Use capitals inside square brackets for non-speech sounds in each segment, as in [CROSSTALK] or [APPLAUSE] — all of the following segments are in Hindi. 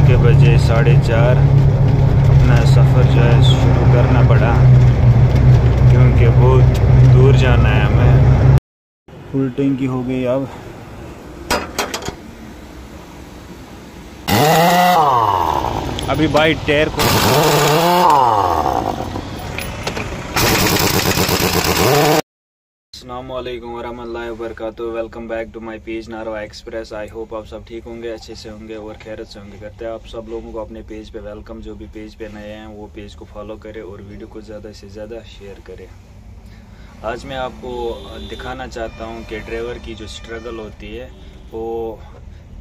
सुबह के बजे साढ़े चार अपना सफ़र जो है शुरू करना पड़ा, क्योंकि बहुत दूर जाना है हमें। फुल टैंकी हो गई अब। अभी भाई टायर को [LAUGHS] अल्लाम वरहमल work welcome back to my page Narwa express I hope आप सब ठीक होंगे, अच्छे से होंगे और खैरत से होंगे। करते हैं आप सब लोगों को अपने पेज पे वेलकम जो भी पेज पे नए हैं, वो पेज को फॉलो करें और वीडियो को ज़्यादा से ज़्यादा शेयर करें। आज मैं आपको दिखाना चाहता हूँ कि ड्राइवर की जो स्ट्रगल होती है, वो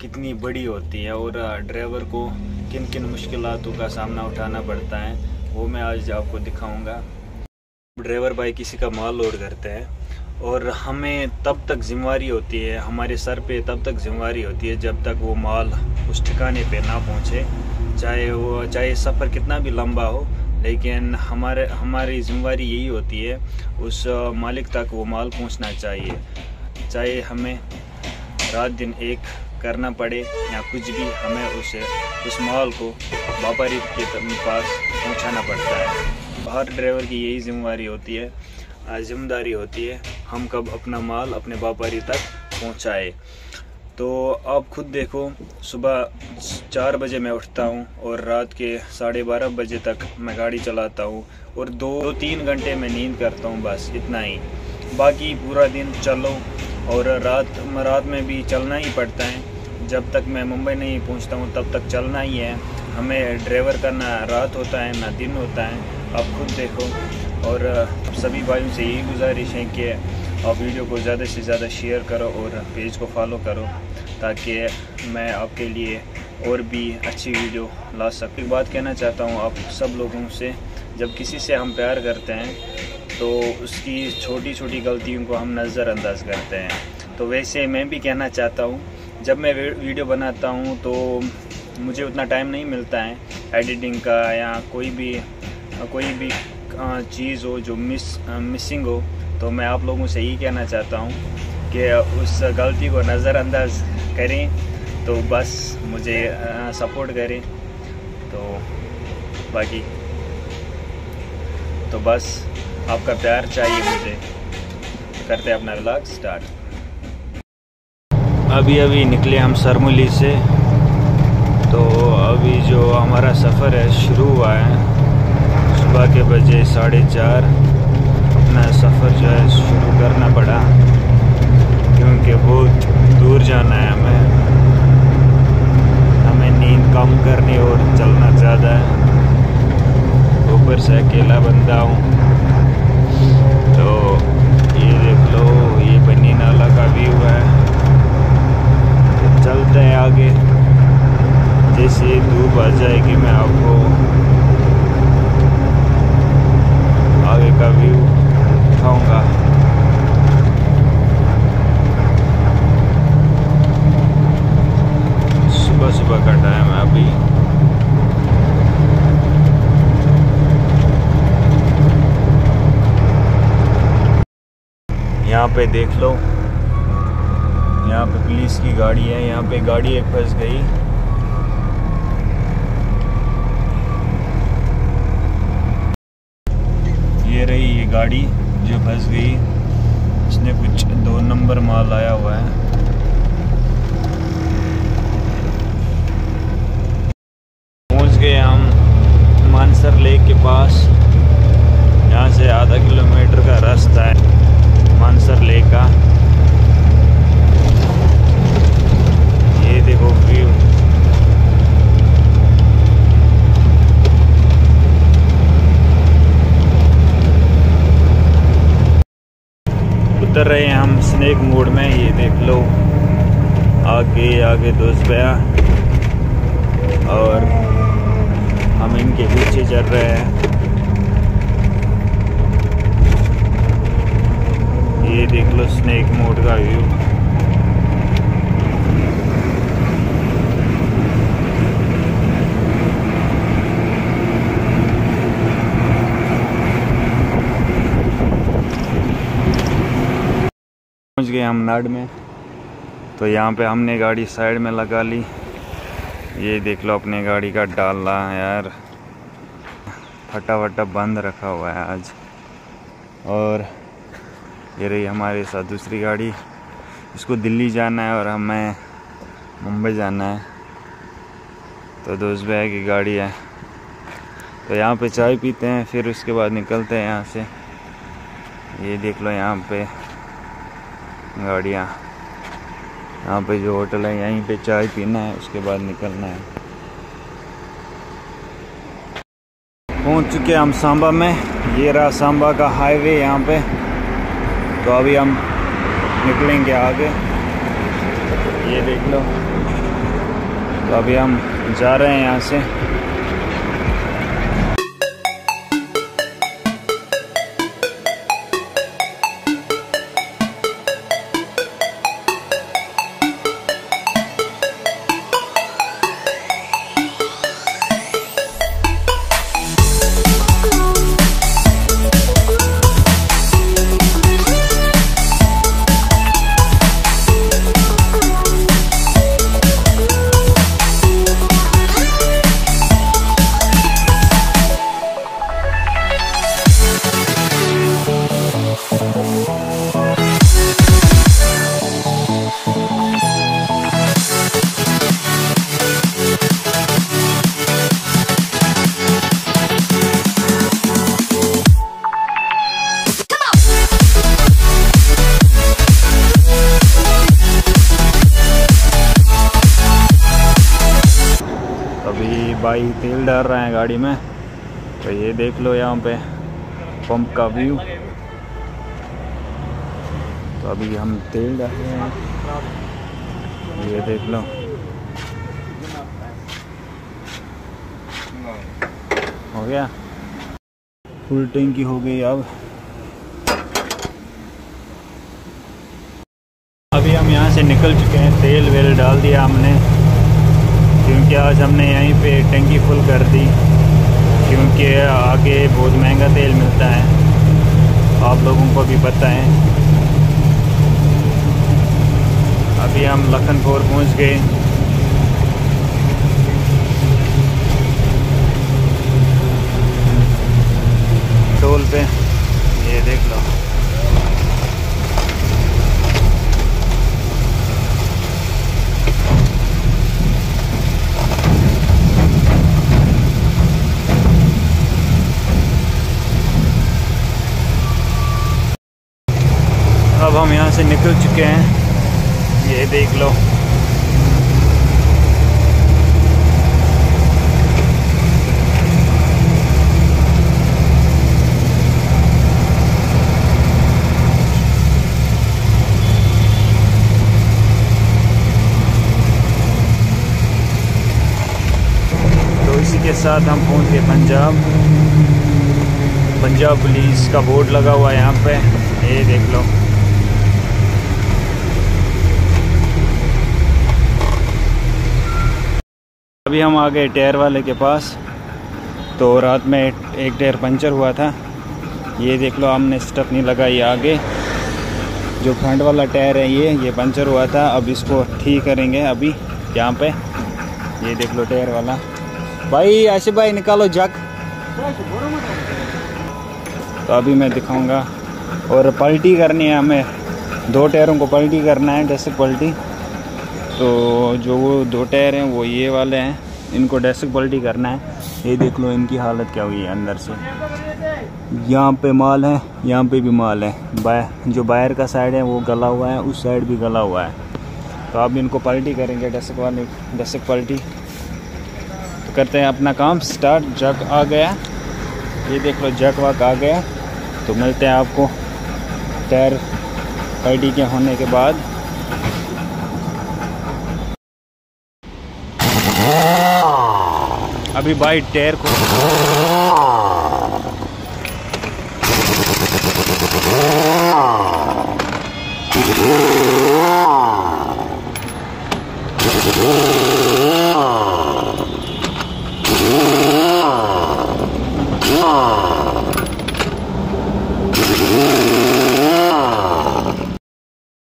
कितनी बड़ी होती है और ड्राइवर को किन किन मुश्किलों का सामना उठाना पड़ता है, वो मैं आज आपको दिखाऊँगा। ड्राइवर भाई किसी का माल लोड करते हैं। और हमें तब तक जिम्मेवारी होती है, हमारे सर पे तब तक जिम्मेवारी होती है जब तक वो माल उस ठिकाने पे ना पहुँचे। चाहे वो, चाहे सफ़र कितना भी लंबा हो, लेकिन हमारे, हमारी जिम्मेवारी यही होती है, उस मालिक तक वो माल पहुँचना चाहिए। चाहे हमें रात दिन एक करना पड़े या कुछ भी, हमें उस उस माल को व्यापारी के पास पहुँचाना पड़ता है। हर ड्राइवर की यही जिम्मेवारी होती है। ज़िम्मेदारी होती है, हम कब अपना माल अपने व्यापारी तक पहुँचाए। तो आप खुद देखो, सुबह चार बजे मैं उठता हूँ और रात के साढ़े बारह बजे तक मैं गाड़ी चलाता हूँ और दो दो तीन घंटे में नींद करता हूँ, बस इतना ही। बाकी पूरा दिन चलो और रात रात में भी चलना ही पड़ता है। जब तक मैं मुंबई नहीं पहुँचता हूँ, तब तक चलना ही है। हमें ड्राइवर का ना रात होता है, ना दिन होता है। आप खुद देखो। और सभी भाइयों से यही गुजारिश है कि आप वीडियो को ज़्यादा से ज़्यादा शेयर करो और पेज को फॉलो करो, ताकि मैं आपके लिए और भी अच्छी वीडियो ला सकूँ। एक बात कहना चाहता हूँ आप सब लोगों से, जब किसी से हम प्यार करते हैं तो उसकी छोटी छोटी गलतियों को हम नज़रअंदाज करते हैं। तो वैसे मैं भी कहना चाहता हूँ, जब मैं वीडियो बनाता हूँ तो मुझे उतना टाइम नहीं मिलता है एडिटिंग का या कोई भी कोई भी चीज़ हो जो मिस मिसिंग हो तो मैं आप लोगों से यही कहना चाहता हूँ कि उस गलती को नज़रअंदाज करें तो बस मुझे सपोर्ट करें। तो बाकी तो बस आपका प्यार चाहिए मुझे। करते अपना व्लॉग स्टार्ट अभी अभी निकले हम सरमुली से। तो अभी जो हमारा सफ़र है, शुरू हुआ है। के बजे साढ़े चार अपना सफ़र जो है शुरू करना पड़ा, क्योंकि बहुत दूर जाना है हमें। हमें नींद कम करनी और चलना ज़्यादा है। ऊपर से अकेला बंदा हूँ। तो ये देख लो, ये बनी नाला का व्यू है। चलते हैं आगे। जैसे धूप आ जाएगी, मैं आपको आगे का व्यू दिखाऊँगा सुबह सुबह का टाइम है अभी यहाँ पे देख लो। यहाँ पे पुलिस की गाड़ी है। यहाँ पे गाड़ी एक फंस गई। ये रही ये गाड़ी जो फंस गई। इसने कुछ दो नंबर माल आया हुआ है। पहुँच गए हम मानसर लेक के पास। यहाँ से आधा किलोमीटर का रास्ता है। मानसर लेक। का ये देखो व्यू उतर रहे हैं हम स्नेक मोड में, ये देख लो। आगे आगे दोस्त भैया। और हम इनके पीछे चल रहे हैं। ये देख लो स्नेक मोड का व्यू पहुँच गए हम नाड में। तो यहाँ पे हमने गाड़ी साइड में लगा ली। ये देख लो अपने गाड़ी का डाला यार। फटा फटा बंद रखा हुआ है आज। और ये रही हमारे साथ दूसरी गाड़ी। इसको दिल्ली जाना है और हमें मुंबई जाना है। तो दोस्त भाई की गाड़ी है। तो यहाँ पे चाय पीते हैं, फिर उसके बाद निकलते हैं यहाँ से। ये देख लो यहाँ पे गाड़ियाँ। यहाँ पे जो होटल है, यहीं पे चाय पीना है, उसके बाद निकलना है। पहुँच चुके हम सांबा में। ये रहा सांबा का हाईवे यहाँ पे। तो अभी हम निकलेंगे आगे। ये देख लो। तो अभी हम जा रहे हैं यहाँ से। भाई तेल डाल रहे हैं गाड़ी में। तो ये देख लो यहाँ पे पंप का व्यू तो अभी हम तेल डाल रहे हैं। ये देख लो। हो गया? फुल टैंकी हो गई अब। अभी हम यहाँ से निकल चुके हैं, तेल वेल डाल दिया हमने। क्योंकि आज हमने यहीं पे टंकी फुल कर दी, क्योंकि आगे बहुत महँगा तेल मिलता है। आप लोगों को भी पता है अभी हम लखनपुर पहुँच गए टोल पे ये देख लो अब हम यहाँ से निकल चुके हैं ये देख लो तो इसी के साथ हम पहुँच गए पंजाब। पंजाब पुलिस का बोर्ड लगा हुआ है यहाँ पे। ये देख लो। अभी हम आ गए टायर वाले के पास। तो रात में एक टायर पंचर हुआ था। ये देख लो, हमने स्टप नहीं लगाई आगे। जो फ्रंट वाला टायर है ये ये पंचर हुआ था। अब इसको ठीक करेंगे अभी यहाँ पे। ये देख लो टायर वाला। भाई आशिफ भाई, निकालो जग। तो अभी मैं दिखाऊँगा। और पलटी करनी है हमें। दो टायरों को पलटी करना है, डेस्क पलटी। तो जो वो दो टायर हैं, वो ये वाले हैं। इनको डेस्क पलटी करना है। ये देख लो, इनकी हालत क्या हुई है अंदर से। यहाँ पे माल है, यहाँ पे भी माल है। बाय, जो बाहर का साइड है, वो गला हुआ है, उस साइड भी गला हुआ है। तो अब इनको पलटी करेंगे, डेस्क वाले, डेस्क पलटी। तो करते हैं अपना काम। स्टार्ट जग आ गया। ये देख लो जग वक आ गया। तो मिलते हैं आपको टायर पलटी के होने के बाद। अभी भाई टायर को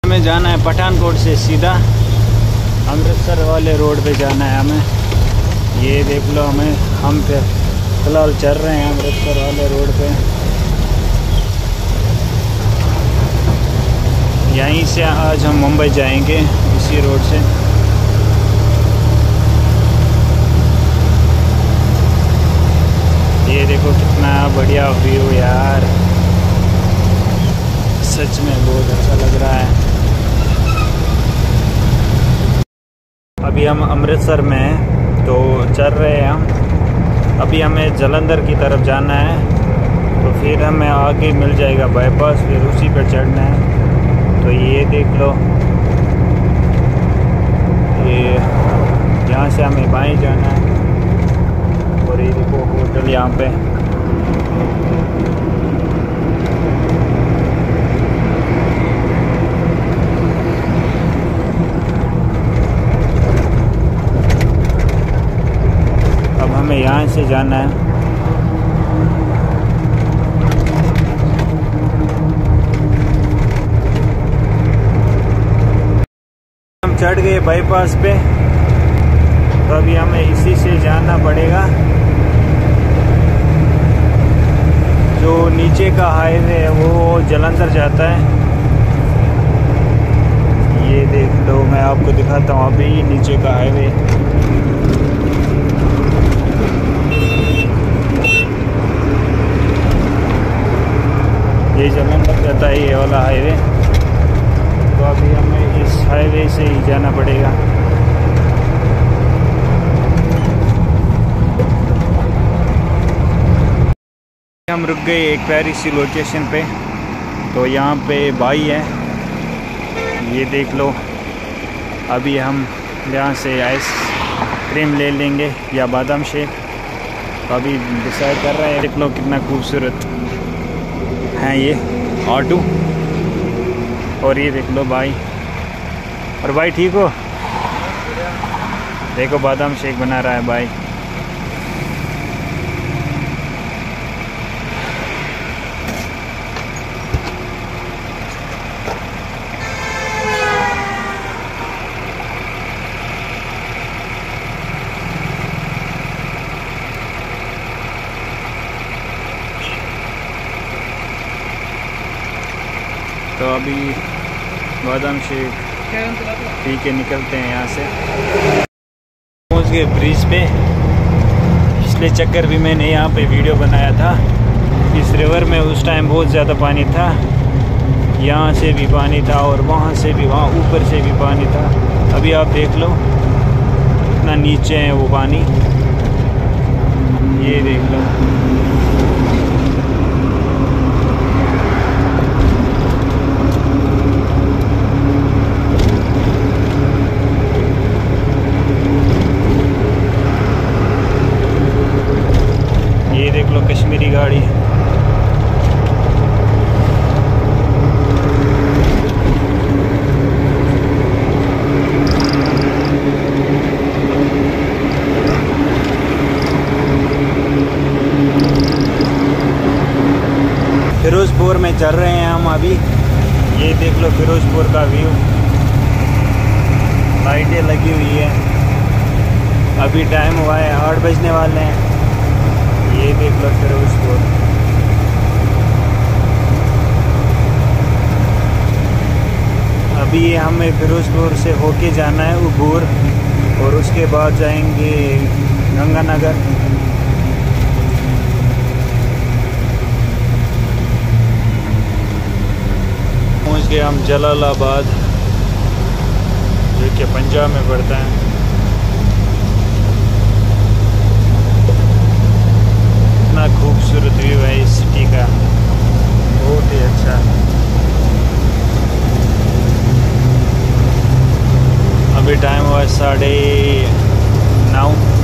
हमें जाना है पठानकोट से सीधा अमृतसर वाले रोड पे जाना है हमें। ये देख लो हमें, हम फिर फ़िलहाल चल रहे हैं अमृतसर वाले रोड पे। यहीं से आज हम मुंबई जाएँगे, इसी रोड से। देखो कितना बढ़िया व्यू यार। सच में बहुत अच्छा लग रहा है। अभी हम अमृतसर में हैं तो चल रहे हैं हम। अभी हमें जलंधर की तरफ़ जाना है तो फिर हमें आगे मिल जाएगा बाईपास फिर उसी पर चढ़ना है। तो ये देख लो। ये यहाँ से हमें बाएँ जाना है। और ये देखो होटल यहाँ पे। अब हमें यहाँ से जाना है। चढ़ गए बाईपास पे। तो अभी हमें इसी से जाना पड़ेगा। जो नीचे का हाईवे है, वो जलंधर जाता है। ये देख लो, मैं आपको दिखाता हूँ अभी नीचे का हाईवे। ये जलंधर जाता है ये वाला हाईवे। तो अभी हमें इस हाईवे से ही जाना पड़ेगा। हम रुक गए एक प्यारी सी लोकेशन पे। तो यहाँ पे भाई है। ये देख लो। अभी हम यहाँ से आइस क्रीम ले लेंगे या बादाम शेक। तो अभी डिसाइड कर रहे हैं। देख लो कितना खूबसूरत हैं ये ऑटो। और ये देख लो भाई। और भाई ठीक हो? देखो बादाम शेक बना रहा है भाई। अभी बादाम शेक। पी के निकलते हैं यहाँ से। पहुँच गए ब्रिज पे। पिछले चक्कर भी मैंने यहाँ पे वीडियो बनाया था। इस रिवर में उस टाइम बहुत ज़्यादा पानी था। यहाँ से भी पानी था और वहाँ से भी, वहाँ ऊपर से भी पानी था। अभी आप देख लो, कितना नीचे है वो पानी। ये देख लो ये देख लो कश्मीरी गाड़ी फिरोज़पुर में चल रहे हैं हम अभी ये देख लो फिरोज़पुर का व्यू। लाइटें लगी हुई है। अभी टाइम हुआ है, आठ बजने वाले हैं। ये देख लो फिरोजपुर। अभी हमें फिरोजपुर से होके जाना है उबूर और उसके बाद जाएँगे गंगानगर। कि हम जलालाबाद, जो कि पंजाब में पड़ता है। इतना खूबसूरत व्यू है इस सिटी का। बहुत ही अच्छा। अभी टाइम हुआ है साढ़े नौ।